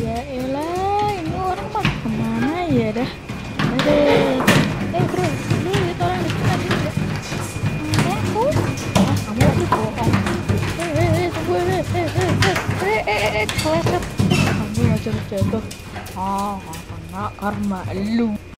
ya elah ini orang mah ke mana ya dah? Ada eh bro lu lihat orang di depan juga aku ah kamu lagi bohong. Eh eh eh tunggu eh eh eh eh eh eh eh, eh, eh, eh kamu macam jago. Ah karena karma lu.